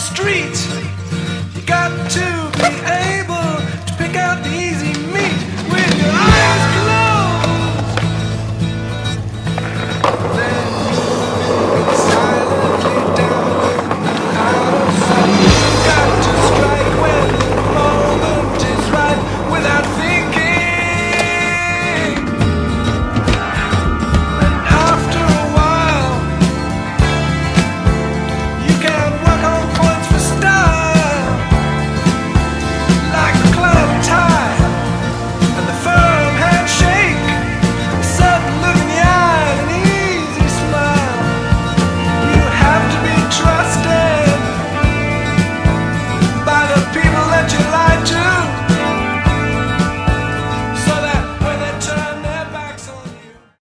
street. You got to be able